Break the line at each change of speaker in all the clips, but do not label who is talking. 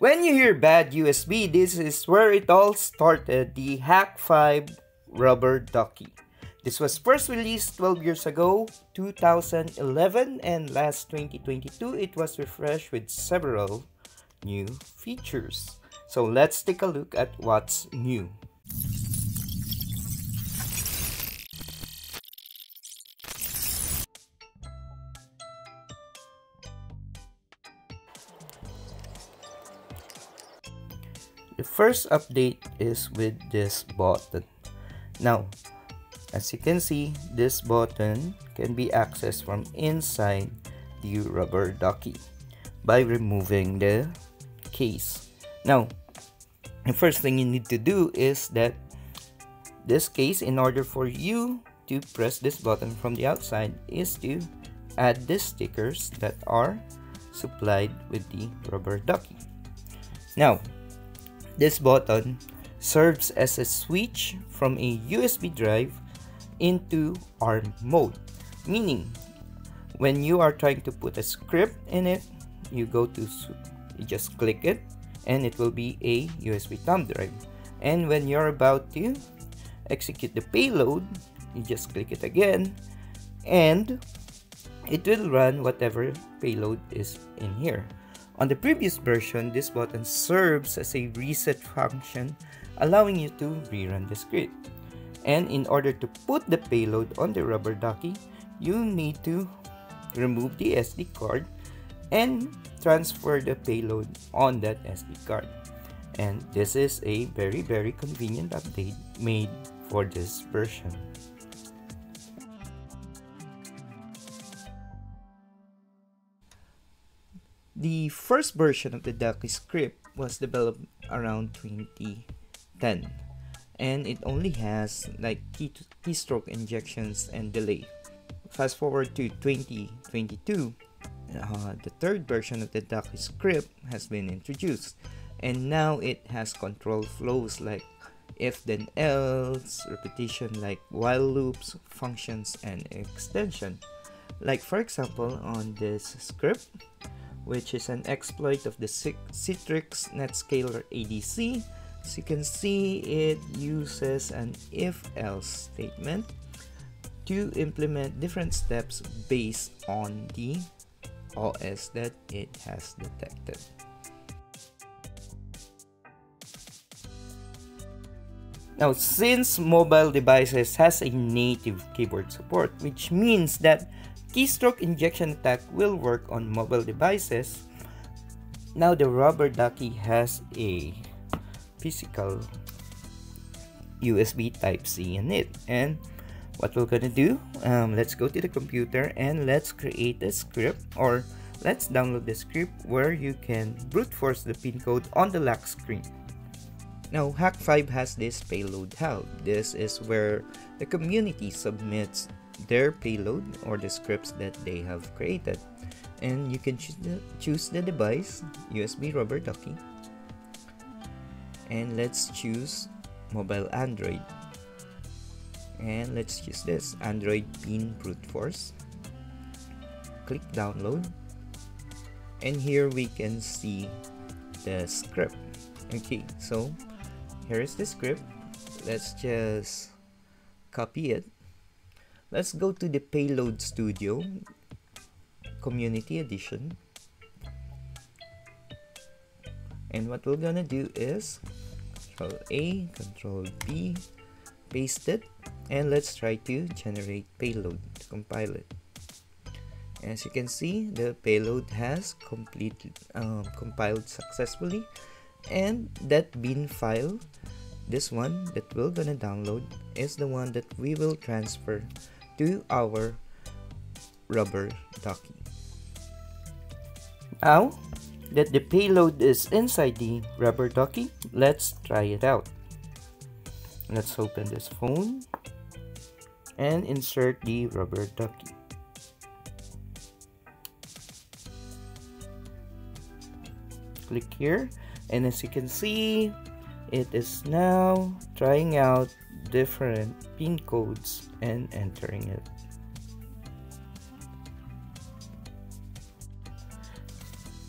When you hear bad USB, this is where it all started, the Hack 5 rubber ducky. This was first released 12 years ago, 2011, and last 2022 it was refreshed with several new features. So let's take a look at what's new. The first update is with this button. Now, as you can see, this button can be accessed from inside the rubber ducky by removing the case. Now, the first thing you need to do is that this case, in order for you to press this button from the outside, is to add the stickers that are supplied with the rubber ducky. Now, this button serves as a switch from a USB drive into ARM mode, meaning when you are trying to put a script in it, you go to you just click it and it will be a USB thumb drive. And when you're about to execute the payload, you just click it again and it will run whatever payload is in here. On the previous version, this button serves as a reset function allowing you to rerun the script. And in order to put the payload on the rubber ducky, you need to remove the SD card and transfer the payload on that SD card. And this is a very very convenient update made for this version. The first version of the Ducky script was developed around 2010 and it only has like key keystroke injections and delay. Fast forward to 2022, uh, the third version of the Ducky script has been introduced and now it has control flows like if then else, repetition like while loops, functions, and extension. Like for example on this script, which is an exploit of the Citrix NetScaler ADC. As you can see, it uses an if-else statement to implement different steps based on the OS that it has detected. Now, since mobile devices has a native keyboard support, which means that Keystroke injection attack will work on mobile devices. Now the rubber ducky has a physical USB Type-C in it. And what we're gonna do, um, let's go to the computer and let's create a script or let's download the script where you can brute force the pin code on the lock screen. Now, Hack5 has this payload hub. This is where the community submits their payload or the scripts that they have created. And you can choose the, choose the device USB rubber ducky. And let's choose mobile Android. And let's choose this Android pin brute force. Click download. And here we can see the script. Okay so here is the script let's just copy it Let's go to the Payload Studio Community Edition. And what we're gonna do is Control A, Control B, paste it, and let's try to generate payload to compile it. As you can see, the payload has completed um, compiled successfully, and that bin file, this one that we're gonna download, is the one that we will transfer to our rubber ducky. Now that the payload is inside the rubber ducky, let's try it out. Let's open this phone and insert the rubber ducky. Click here and as you can see, it is now trying out different pin codes and entering it.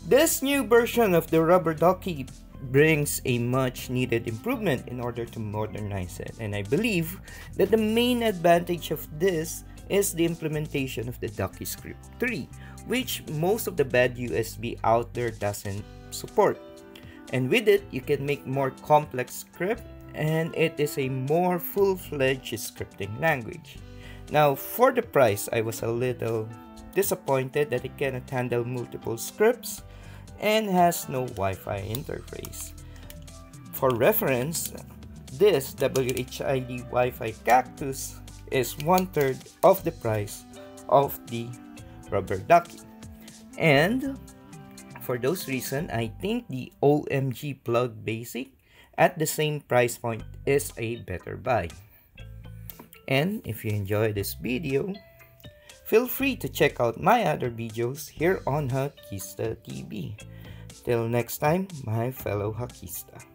This new version of the rubber ducky brings a much needed improvement in order to modernize it and I believe that the main advantage of this is the implementation of the Ducky Script 3 which most of the bad USB out there doesn't support. And with it, you can make more complex script and it is a more full-fledged scripting language. Now, for the price, I was a little disappointed that it cannot handle multiple scripts and has no Wi-Fi interface. For reference, this WHID Wi-Fi Cactus is one-third of the price of the Rubber Ducky. And for those reasons, I think the OMG Plug Basic at the same price point is a better buy. And if you enjoy this video, feel free to check out my other videos here on Hakista TV. Till next time, my fellow Hackista.